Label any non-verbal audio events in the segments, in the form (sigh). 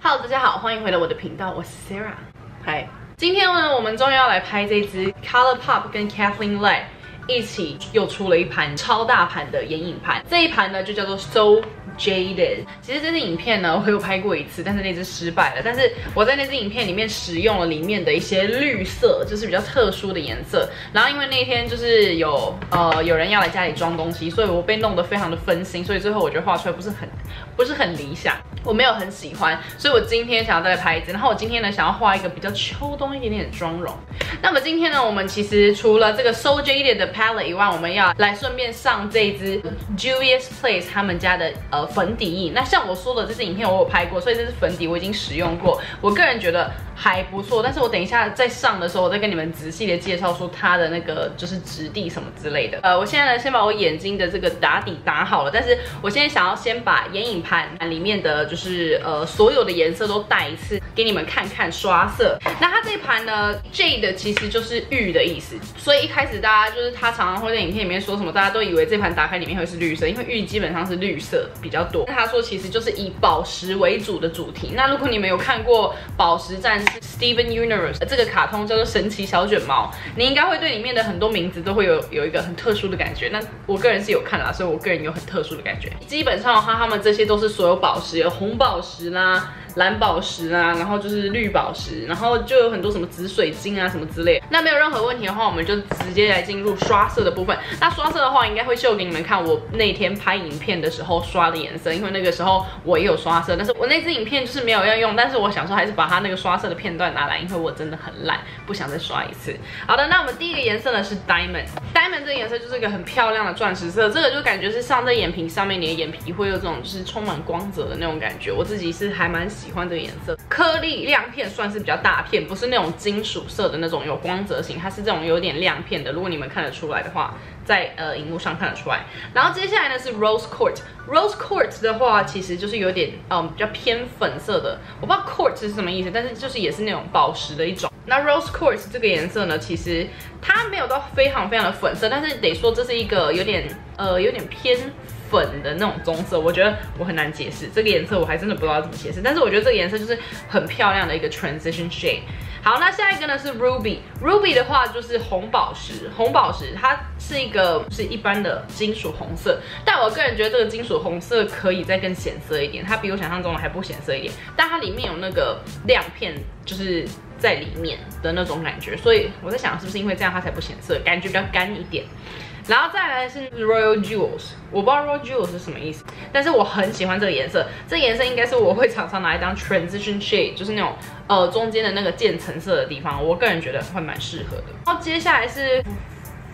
Hello，大家好，欢迎回到我的频道，我是 Sarah。嗨，今天呢，我们终于要来拍这支 ColourPop 跟 Kathleen Light 一起又出了一盘超大盘的眼影盘，这一盘呢就叫做 So Jaded。其实这支影片呢，我有拍过一次，但是那支失败了。但是我在那支影片里面使用了里面的一些绿色，就是比较特殊的颜色。然后因为那天就是有呃有人要来家里装东西，所以我被弄得非常的分心，所以最后我觉得画出来不是很 (laughs) 不是很理想，我没有很喜欢。所以我今天想要再来拍一支，然后我今天呢想要画一个比较秋冬一点点的妆容。那么今天呢，我们其实除了这个 So Jaded 的 palette 以外，我们要来顺便上这支 Julius Place 他们家的呃粉底液。那像我说的这支影片我有拍过，所以这支粉底我已经使用过，我个人觉得还不错。但是我等一下在上的时候，我再跟你们仔细的介绍说它的那个就是质地什么之类的。呃，我现在呢先把我眼睛的这个打底打好了，但是我现在想要先把眼影盘里面的就是呃所有的颜色都带一次给你们看看刷色。那它这盘呢，Jade 其实就是玉的意思，所以一开始大家就是他常常会在影片里面说什么，大家都以为这盘打开里面会是绿色，因为玉基本上是绿色比较多。那他说其实就是以宝石为主的主题。那如果你们有看过宝石战 Steven Universe 这个卡通叫做神奇小卷毛，你应该会对里面的很多名字都会有有一个很特殊的感觉。那我个人是有看啦，所以我个人有很特殊的感觉。基本上的话，他们这些都是所有宝石，有红宝石啦。蓝宝石啦，然后就是绿宝石，然后就有很多什么紫水晶啊什么之类。那没有任何问题的话，我们就直接来进入刷色的部分。那刷色的话，应该会秀给你们看我那天拍影片的时候刷的颜色，因为那个时候我也有刷色，但是我那支影片就是没有要用，但是我想说还是把它那个刷色的片段拿来，因为我真的很懒，不想再刷一次。好的，那我们第一个颜色呢是 diamond，diamond 这个颜色就是一个很漂亮的钻石色，这个就感觉是上在眼皮上面，你的眼皮会有这种就是充满光泽的那种感觉，我自己是还蛮喜欢这个颜色。颗粒亮片算是比较大片，不是那种金属色的那种有光泽型，它是这种有点亮片的。如果你们看得出来的话，在呃荧幕上看得出来。然后接下来呢是 rose quartz，rose quartz 的话其实就是有点嗯比较偏粉色的，我不知道 quartz 是什么意思，但是就是也是那种宝石的一种。那 rose quartz 这个颜色呢，其实它没有到非常非常的粉色，但是得说这是一个有点呃有点偏粉的那种棕色，我觉得我很难解释这个颜色，我还真的不知道怎么解释。但是我觉得这个颜色就是很漂亮的一个 transition shade。好，那下一个呢是 ruby，ruby 的话就是红宝石，红宝石它是一个是一般的金属红色，但我个人觉得这个金属红色可以再更显色一点，它比我想象中的还不显色一点，但它里面有那个亮片，就是在里面的那种感觉，所以我在想是不是因为这样它才不显色，感觉比较干一点。然后再来是 Royal Jewels，我不知道 Royal Jewels 是什么意思，但是我很喜欢这个颜色，这颜色应该是我会常常拿来当 transition shade，就是那种呃中间的那个渐层色的地方，我个人觉得会蛮适合的。然后接下来是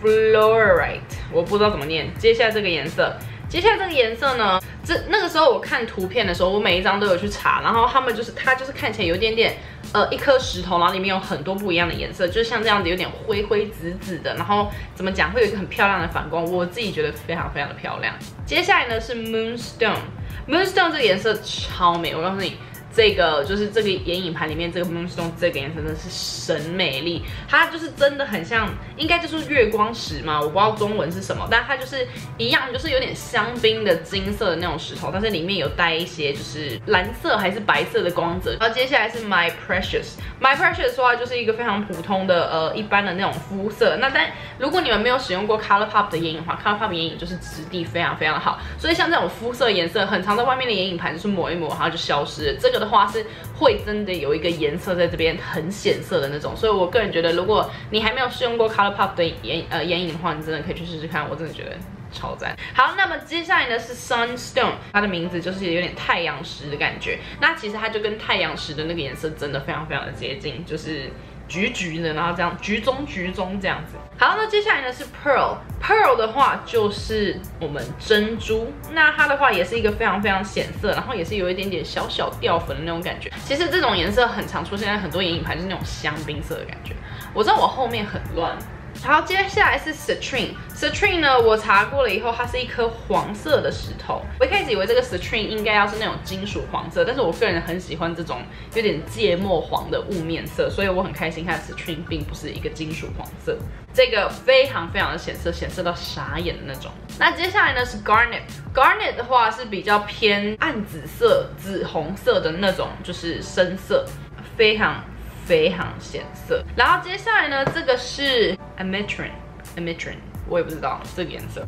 Fluorite，我不知道怎么念，接下来这个颜色。接下来这个颜色呢，这那个时候我看图片的时候，我每一张都有去查，然后他们就是它就是看起来有点点呃一颗石头，然后里面有很多不一样的颜色，就是像这样子有点灰灰紫紫的，然后怎么讲会有一个很漂亮的反光，我自己觉得非常非常的漂亮。接下来呢是 Moonstone，Moonstone 这个颜色超美，我告诉你。这个就是这个眼影盘里面这个 moonstone 这个颜色真的是神美丽，它就是真的很像，应该就是月光石嘛，我不知道中文是什么，但它就是一样，就是有点香槟的金色的那种石头，但是里面有带一些就是蓝色还是白色的光泽。然后接下来是 my precious，my precious 的话就是一个非常普通的呃一般的那种肤色。那但如果你们没有使用过 Colour Pop 的眼影的话，Colour Pop 眼影就是质地非常非常的好，所以像这种肤色颜色很常在外面的眼影盘就是抹一抹然后就消失了，这个的。话是会真的有一个颜色在这边很显色的那种，所以我个人觉得，如果你还没有试用过 ColourPop 的眼呃眼影的话，你真的可以去试试看，我真的觉得超赞。好，那么接下来呢是 Sunstone，它的名字就是有点太阳石的感觉，那其实它就跟太阳石的那个颜色真的非常非常的接近，就是。橘橘的，然后这样橘棕橘棕这样子。好，那接下来呢是 pearl，pearl 的话就是我们珍珠，那它的话也是一个非常非常显色，然后也是有一点点小小掉粉的那种感觉。其实这种颜色很常出现在很多眼影盘，是那种香槟色的感觉。我知道我后面很乱。好，接下来是 citrine，citrine 呢，我查过了以后，它是一颗黄色的石头。我一开始以为这个 citrine 应该要是那种金属黄色，但是我个人很喜欢这种有点芥末黄的雾面色，所以我很开心它 citrine 并不是一个金属黄色，这个非常非常的显色，显色到傻眼的那种。那接下来呢是 garnet，garnet 的话是比较偏暗紫色、紫红色的那种，就是深色，非常。非常显色，然后接下来呢，这个是 ametrin，ametrin，我也不知道这个颜色，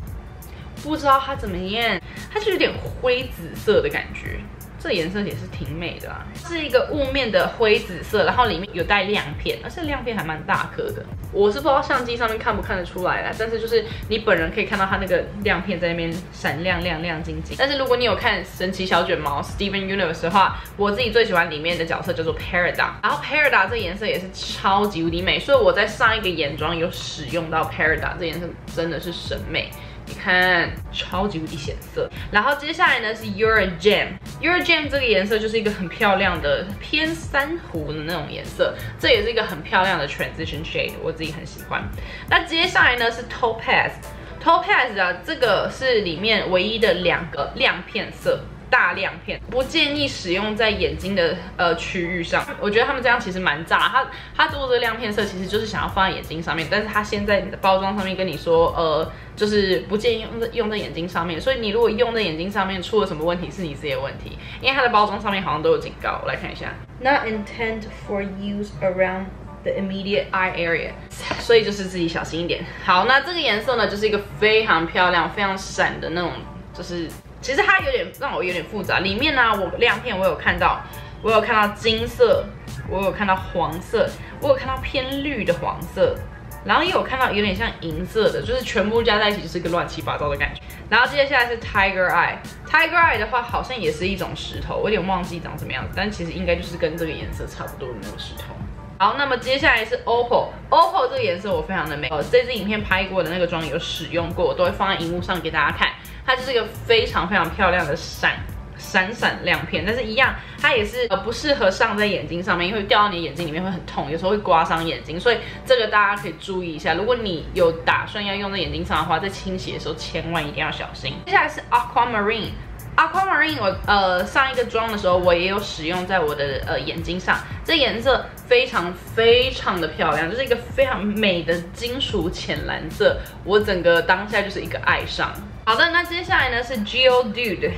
不知道它怎么样，它是有点灰紫色的感觉。这颜色也是挺美的啊，是一个雾面的灰紫色，然后里面有带亮片，而且亮片还蛮大颗的。我是不知道相机上面看不看得出来啦，但是就是你本人可以看到它那个亮片在那边闪亮亮亮晶晶。但是如果你有看神奇小卷毛 Steven Universe 的话，我自己最喜欢里面的角色叫做 Parada，然后 Parada 这颜色也是超级无敌美，所以我在上一个眼妆有使用到 Parada 这颜色，真的是审美。你看，超级无敌显色。然后接下来呢是 Your Gem，Your Gem 这个颜色就是一个很漂亮的偏珊瑚的那种颜色，这也是一个很漂亮的 transition shade，我自己很喜欢。那接下来呢是 Topaz，Topaz 啊，这个是里面唯一的两个亮片色。大亮片不建议使用在眼睛的呃区域上，我觉得他们这样其实蛮炸。他他做这个亮片色其实就是想要放在眼睛上面，但是他先在你的包装上面跟你说，呃，就是不建议用在用在眼睛上面。所以你如果用在眼睛上面出了什么问题，是你自己的问题，因为它的包装上面好像都有警告。我来看一下，(laughs) Not intended for use around the immediate eye area，所以就是自己小心一点。好，那这个颜色呢，就是一个非常漂亮、非常闪的那种，就是。其实它有点让我有点复杂，里面呢，我亮片我有看到，我有看到金色，我有看到黄色，我有看到偏绿的黄色，然后也有看到有点像银色的，就是全部加在一起就是一个乱七八糟的感觉。然后接下来是 Tiger Eye，Tiger Eye 的话好像也是一种石头，我有点忘记长什么样子，但其实应该就是跟这个颜色差不多的那种石头。好，那么接下来是 Opal，Opal 这个颜色我非常的美，呃，这支影片拍过的那个妆有使用过，我都会放在荧幕上给大家看。它就是一个非常非常漂亮的闪闪闪亮片，但是一样，它也是呃不适合上在眼睛上面，因为掉到你眼睛里面会很痛，有时候会刮伤眼睛，所以这个大家可以注意一下。如果你有打算要用在眼睛上的话，在清洗的时候千万一定要小心。接下来是 Aquamarine，Aquamarine 我呃上一个妆的时候我也有使用在我的呃眼睛上，这颜色非常非常的漂亮，就是一个非常美的金属浅蓝色，我整个当下就是一个爱上。好的，那接下来呢是 Geodude，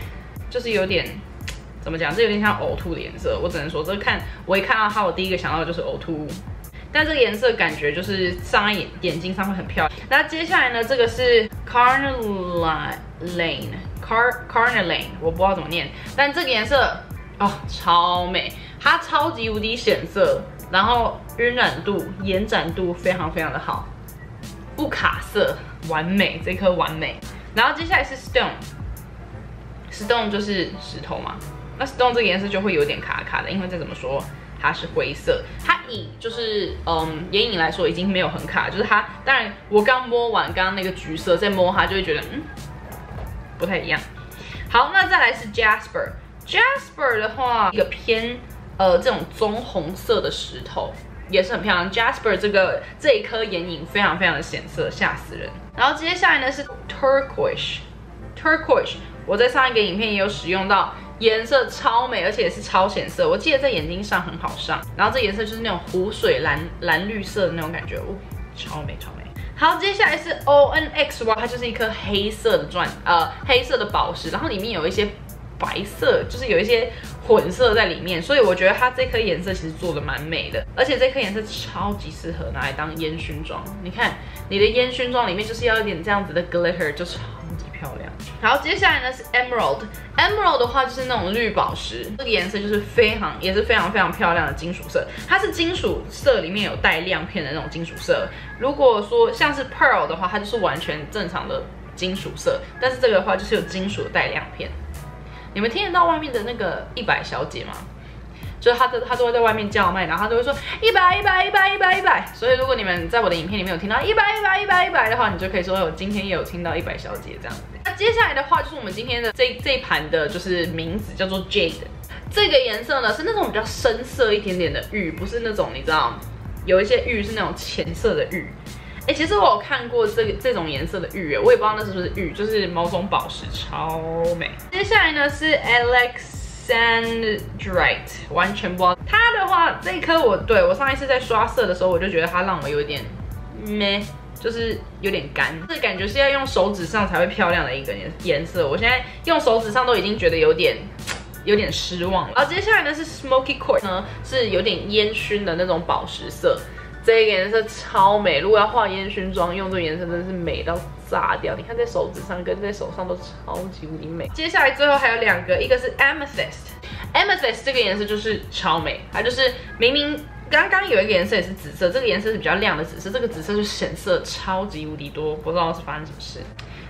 就是有点怎么讲？这有点像呕吐的颜色。我只能说，这看我一看到它，我第一个想到的就是呕吐物。但这个颜色感觉就是上眼眼睛上会很漂亮。那接下来呢，这个是 Carnelian Car Carnelian，我不知道怎么念，但这个颜色哦超美，它超级无敌显色，然后晕染度、延展度非常非常的好，不卡色，完美，这颗完美。然后接下来是 stone，stone 就是石头嘛。那 stone 这个颜色就会有点卡卡的，因为再怎么说它是灰色。它以就是嗯眼影来说已经没有很卡，就是它当然我刚摸完刚刚那个橘色，再摸它就会觉得嗯不太一样。好，那再来是 jasper，jasper 的话一个偏呃这种棕红色的石头。也是很漂亮，Jasper 这个这一颗眼影非常非常的显色，吓死人。然后接下来呢是 Turquoise，Turquoise，我在上一个影片也有使用到，颜色超美，而且也是超显色，我记得在眼睛上很好上。然后这颜色就是那种湖水蓝蓝绿色的那种感觉，哦，超美超美。好，接下来是 ONXY，它就是一颗黑色的钻，呃，黑色的宝石，然后里面有一些。白色就是有一些混色在里面，所以我觉得它这颗颜色其实做的蛮美的，而且这颗颜色超级适合拿来当烟熏妆。你看你的烟熏妆里面就是要一点这样子的 glitter，就超级漂亮。然后接下来呢是 emerald，emerald 的话就是那种绿宝石，这个颜色就是非常也是非常非常漂亮的金属色，它是金属色里面有带亮片的那种金属色。如果说像是 pearl 的话，它就是完全正常的金属色，但是这个的话就是有金属带亮片。你们听得到外面的那个一百小姐吗？就是她的，她都会在外面叫卖，然后她都会说一百一百一百一百一百。所以如果你们在我的影片里面有听到一百一百一百一百的话，你就可以说我今天也有听到一百小姐这样子。那接下来的话就是我们今天的这这一盘的，就是名字叫做 Jade。这个颜色呢是那种比较深色一点点的玉，不是那种你知道有一些玉是那种浅色的玉。哎，其实我有看过这个这种颜色的玉，我也不知道那是不是玉，就是某种宝石，超美。接下来呢是 Alexandrite，完全不知道它的话，这一颗我对我上一次在刷色的时候，我就觉得它让我有点咩。就是有点干，这感觉是要用手指上才会漂亮的一个颜颜色。我现在用手指上都已经觉得有点有点失望了。然后接下来呢是 Smoky Quartz 呢，是有点烟熏的那种宝石色，这个颜色超美。如果要画烟熏妆，用这个颜色真的是美到炸掉。你看在手指上跟在手上都超级无敌美。接下来最后还有两个，一个是 Amethyst，Amethyst 这个颜色就是超美，它就是明明。刚刚有一个颜色也是紫色，这个颜色是比较亮的紫色，这个紫色就显色超级无敌多，不知道是发生什么事。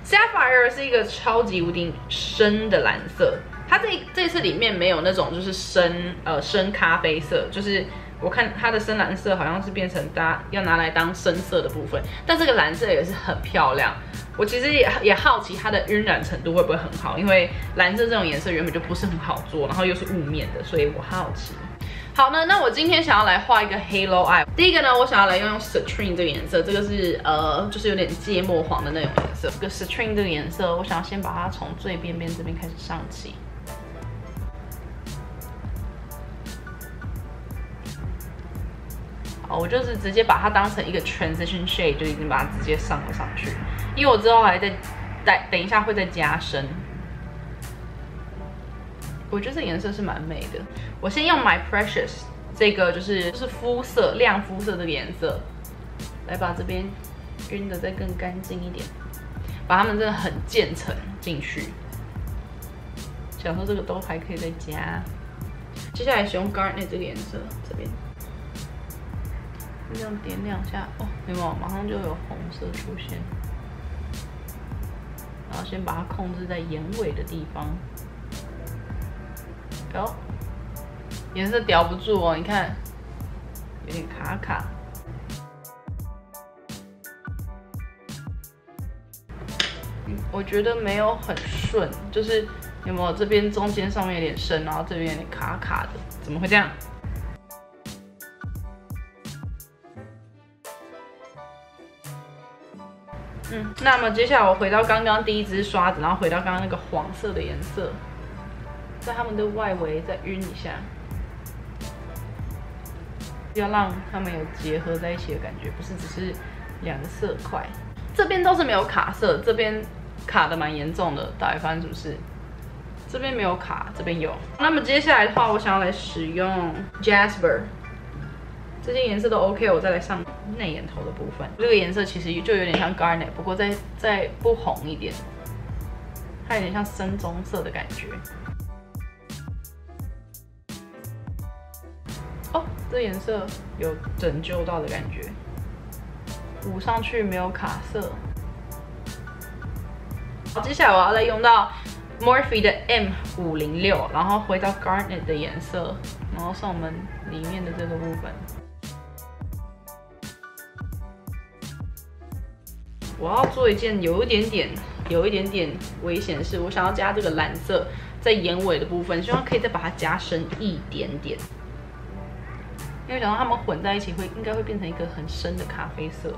Sapphire 是一个超级无敌深的蓝色，它这这次里面没有那种就是深呃深咖啡色，就是我看它的深蓝色好像是变成搭要拿来当深色的部分，但这个蓝色也是很漂亮。我其实也也好奇它的晕染程度会不会很好，因为蓝色这种颜色原本就不是很好做，然后又是雾面的，所以我好奇。好呢，那我今天想要来画一个 halo eye。第一个呢，我想要来用用 citrine 这个颜色，这个是呃，就是有点芥末黄的那种颜色。这个 citrine 这个颜色，我想要先把它从最边边这边开始上起。我就是直接把它当成一个 transition shade，就已经把它直接上了上去。因为我之后还在待，等一下会再加深。我觉得这颜色是蛮美的。我先用 My Precious 这个就是就是肤色亮肤色这个颜色，来把这边晕的再更干净一点，把它们真的很渐层进去。想说这个都还可以再加。接下来使用 Garnet 这个颜色，这边这样点两下，哦，有没有？马上就有红色出现。然后先把它控制在眼尾的地方。哦，颜色调不住哦，你看，有点卡卡。我觉得没有很顺，就是有没有这边中间上面有点深，然后这边有点卡卡的，怎么会这样？嗯，那么接下来我回到刚刚第一支刷子，然后回到刚刚那个黄色的颜色。在它们的外围再晕一下，要让它们有结合在一起的感觉，不是只是两个色块。这边都是没有卡色，这边卡的蛮严重的，大概发生什么事？这边没有卡，这边有。那么接下来的话，我想要来使用 Jasper，这些颜色都 OK，我再来上内眼头的部分。这个颜色其实就有点像 Garnet，不过再再不红一点，它有点像深棕色的感觉。哦，这颜色有拯救到的感觉，捂上去没有卡色。好，接下来我要再用到 Morphe 的 M 五零六，然后回到 Garnet 的颜色，然后上我们里面的这个部分。我要做一件有一点点、有一点点危险的事，我想要加这个蓝色在眼尾的部分，希望可以再把它加深一点点。因为想到它们混在一起会应该会变成一个很深的咖啡色，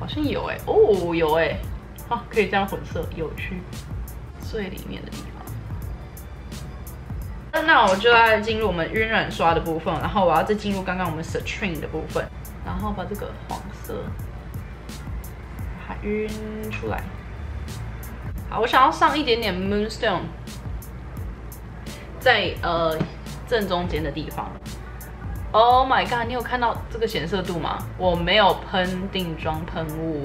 好像有哎，哦有哎，好可以这样混色，有趣，最里面的地方。那我就要进入我们晕染刷的部分，然后我要再进入刚刚我们 citrine 的部分，然后把这个黄色把它晕出来。好，我想要上一点点 moonstone。在呃正中间的地方，Oh my god！你有看到这个显色度吗？我没有喷定妆喷雾。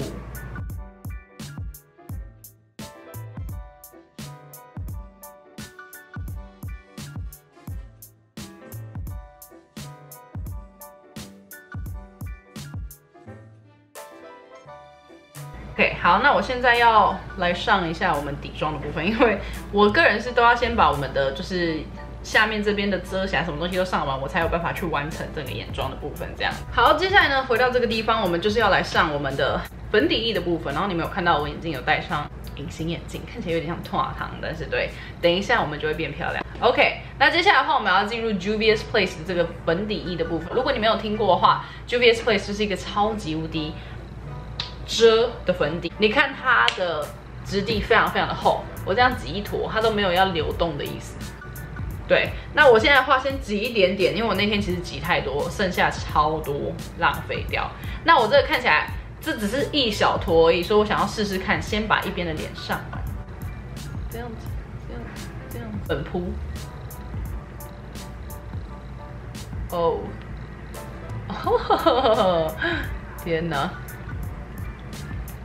OK，好，那我现在要来上一下我们底妆的部分，因为我个人是都要先把我们的就是下面这边的遮瑕什么东西都上完，我才有办法去完成整个眼妆的部分。这样，好，接下来呢，回到这个地方，我们就是要来上我们的粉底液的部分。然后你们有看到我眼睛有戴上隐形眼镜，看起来有点像托尔糖，但是对，等一下我们就会变漂亮。OK，那接下来的话，我们要进入 Juvia's Place 的这个粉底液的部分。如果你没有听过的话，Juvia's Place 就是一个超级无敌遮的粉底。你看它的质地非常非常的厚，我这样挤一坨，它都没有要流动的意思。对，那我现在的话先挤一点点，因为我那天其实挤太多，剩下超多，浪费掉。那我这个看起来，这只是一小坨而已，所以我想要试试看，先把一边的脸上完，这样子，这样，这样粉扑。哦，天哪！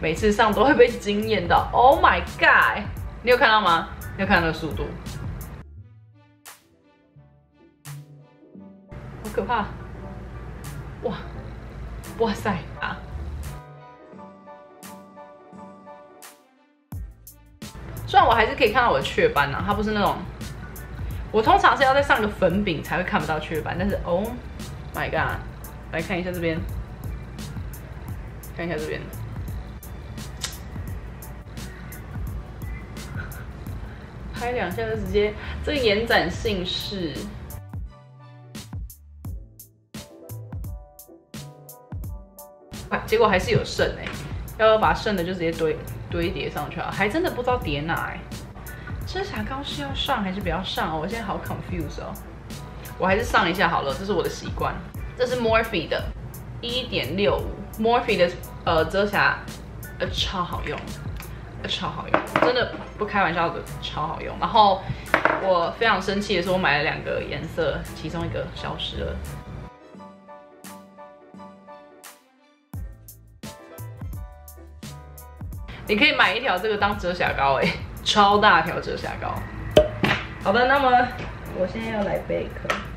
每次上都会被惊艳到，Oh my god！你有看到吗？你有看到那个速度？好可怕！哇，哇塞啊！虽然我还是可以看到我的雀斑啊，它不是那种，我通常是要再上个粉饼才会看不到雀斑，但是 Oh my god！来看一下这边，看一下这边。拍两下就直接，这个延展性是，结果还是有剩哎，要把剩的就直接堆堆叠上去啊，还真的不知道叠哪哎，遮瑕膏是要上还是不要上哦？我现在好 confuse 哦，我还是上一下好了，这是我的习惯。这是 Morphe 的，一点六五，Morphe 的呃遮瑕，呃超好用。超好用，真的不开玩笑的，超好用。然后我非常生气的是，我买了两个颜色，其中一个消失了。你可以买一条这个当遮瑕膏，哎，超大条遮瑕膏。好的，那么我现在要来 bake。然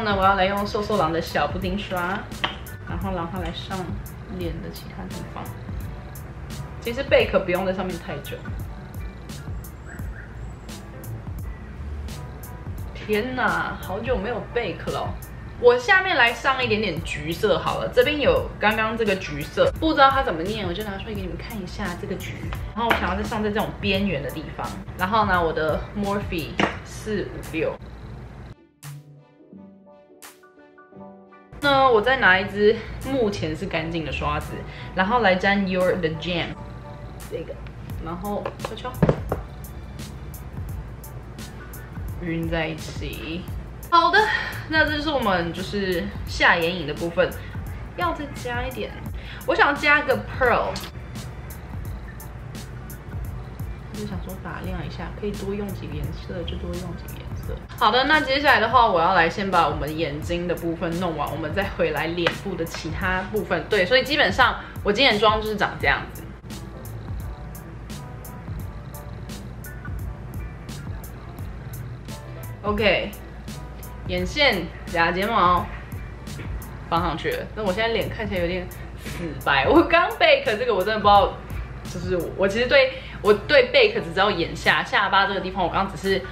后呢，我要来用瘦瘦狼的小布丁刷，然后让它来上脸的其他地方。其实贝壳不用在上面太久。天哪，好久没有贝壳了。我下面来上一点点橘色好了，这边有刚刚这个橘色，不知道它怎么念，我就拿出来给你们看一下这个橘。然后我想要再上在这种边缘的地方。然后呢，我的 Morphe 四五六。那我再拿一支目前是干净的刷子，然后来沾 Your 的 Jam 这个，然后悄悄晕在一起。好的，那这就是我们就是下眼影的部分，要再加一点，我想加个 Pearl。就想说打亮一下，可以多用几个颜色就多用几个好的，那接下来的话，我要来先把我们眼睛的部分弄完，我们再回来脸部的其他部分。对，所以基本上我今天妆就是长这样子。OK，眼线、假睫毛放上去了。那我现在脸看起来有点死白，我刚 bake 这个，我真的不知道。就是我其实对我对贝壳只知道眼下下巴这个地方，我刚只是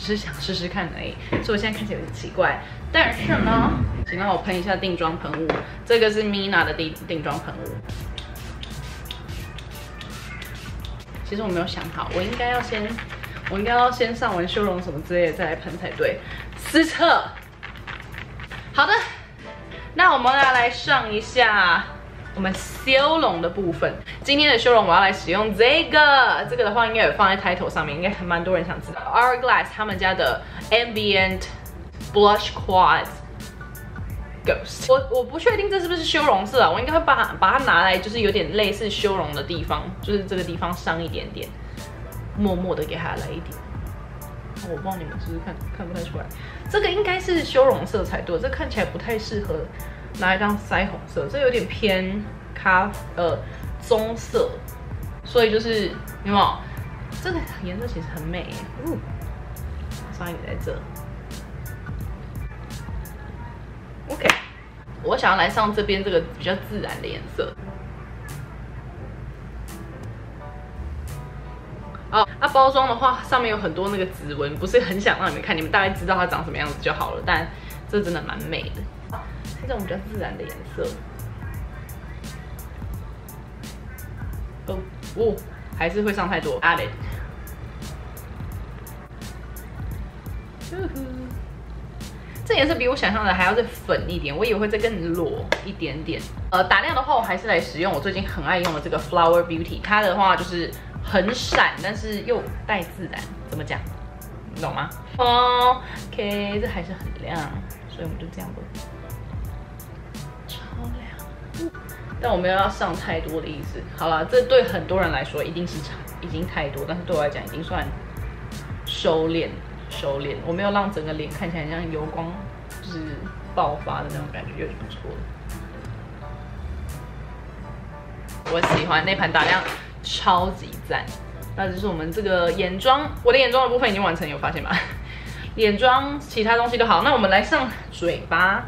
只是想试试看而已，所以我现在看起来有点奇怪。但是呢，请让我喷一下定妆喷雾，这个是 Mina 的定定妆喷雾。其实我没有想好，我应该要先我应该要先上完修容什么之类的再来喷才对。失策。好的，那我们要来上一下。我们修容的部分，今天的修容我要来使用这个，这个的话应该有放在 title 上面，应该蛮多人想知道。Hourglass 他们家的 Ambient Blush Quad Ghost，我我不确定这是不是修容色啊，我应该会把把它拿来，就是有点类似修容的地方，就是这个地方上一点点，默默的给它来一点。我不知道你们是不是看看不太出来，这个应该是修容色才对，这看起来不太适合。拿来当腮红色，这有点偏咖呃棕色，所以就是有没有？这个颜色其实很美，嗯，上一个在这，OK，我想要来上这边这个比较自然的颜色。哦，那包装的话，上面有很多那个指纹，不是很想让你们看，你们大概知道它长什么样子就好了。但这真的蛮美的，这种比较自然的颜色。哦，哦，还是会上太多。Added。(laughs) 这颜色比我想象的还要再粉一点，我以为会再更裸一点点。呃，打亮的话，我还是来使用我最近很爱用的这个 Flower Beauty，它的话就是。很闪，但是又带自然，怎么讲？你懂吗？OK，这还是很亮，所以我们就这样吧。超亮，但我没有要上太多的意思。好了，这对很多人来说一定是，已经太多，但是对我来讲已经算收敛，收敛。我没有让整个脸看起来像油光，就是爆发的那种感觉，就是不错的。我喜欢那盘打亮。超级赞，那就是我们这个眼妆，我的眼妆的部分已经完成，有发现吗？(laughs) 眼妆其他东西都好，那我们来上嘴巴。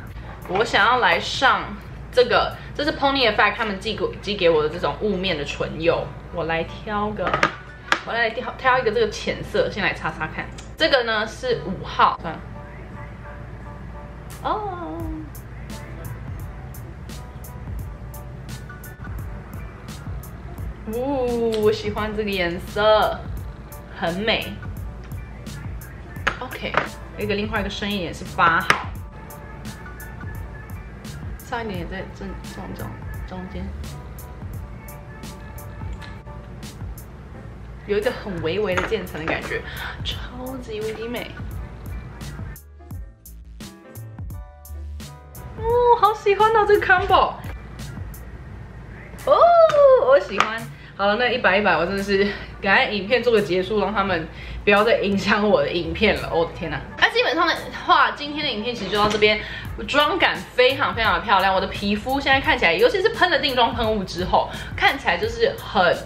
我想要来上这个，这是 Pony Effect 他们寄给寄给我的这种雾面的唇釉。我来挑个，我来挑挑一个这个浅色，先来擦擦看。这个呢是五号，哦。呜，我喜欢这个颜色，很美。OK，一个另外一个深一点是八号，上一点也在正中中中间，有一个很微微的渐层的感觉，超级无敌美。哦，好喜欢哦这个 combo。哦，我喜欢。好了，那一百一百，我真的是赶影片做个结束，让他们不要再影响我的影片了。我的天哪！的话，今天的影片其实就到这边。妆感非常非常的漂亮，我的皮肤现在看起来，尤其是喷了定妆喷雾之后，看起来就是很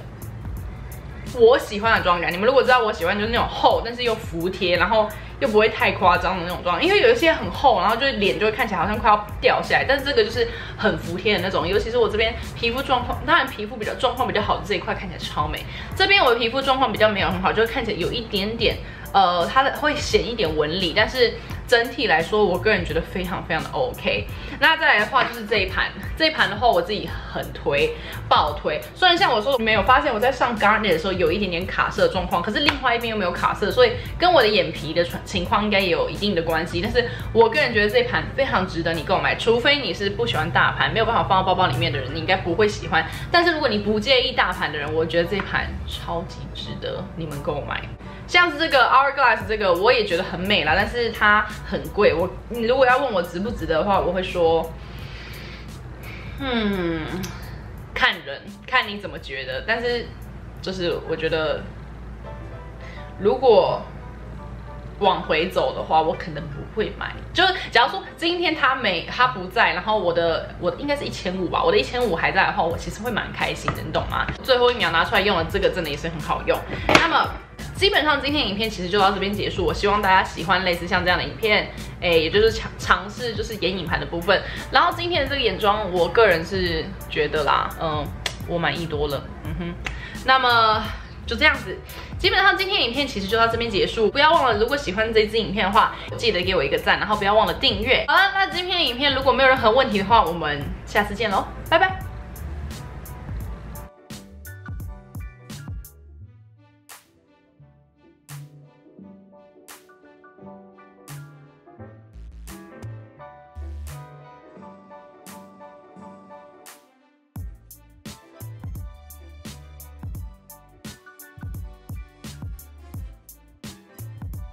我喜欢的妆感。你们如果知道我喜欢，就是那种厚但是又服帖，然后。又不会太夸张的那种妆，因为有一些很厚，然后就是脸就会看起来好像快要掉下来，但是这个就是很服帖的那种。尤其是我这边皮肤状况，当然皮肤比较状况比较好的这一块看起来超美。这边我的皮肤状况比较没有很好，就会看起来有一点点，呃，它的会显一点纹理，但是。整体来说，我个人觉得非常非常的 OK。那再来的话就是这一盘，这一盘的话我自己很推，爆推。虽然像我说没有发现我在上 Garnier 的时候有一点点卡色状况，可是另外一边又没有卡色，所以跟我的眼皮的情况应该也有一定的关系。但是我个人觉得这一盘非常值得你购买，除非你是不喜欢大盘，没有办法放到包包里面的人，你应该不会喜欢。但是如果你不介意大盘的人，我觉得这盘超级值得你们购买。像是这个 Hourglass 这个，我也觉得很美啦，但是它很贵。我你如果要问我值不值得的话，我会说，嗯，看人，看你怎么觉得。但是就是我觉得，如果往回走的话，我可能不会买。就是假如说今天他没他不在，然后我的我应该是一千五吧，我的一千五还在的话，我其实会蛮开心的，你懂吗？最后一秒拿出来用的这个真的也是很好用。那么。基本上今天影片其实就到这边结束，我希望大家喜欢类似像这样的影片，哎，也就是尝尝试就是眼影盘的部分。然后今天的这个眼妆，我个人是觉得啦，嗯，我满意多了，嗯哼。那么就这样子，基本上今天影片其实就到这边结束。不要忘了，如果喜欢这支影片的话，记得给我一个赞，然后不要忘了订阅。好了，那今天的影片如果没有任何问题的话，我们下次见喽，拜拜。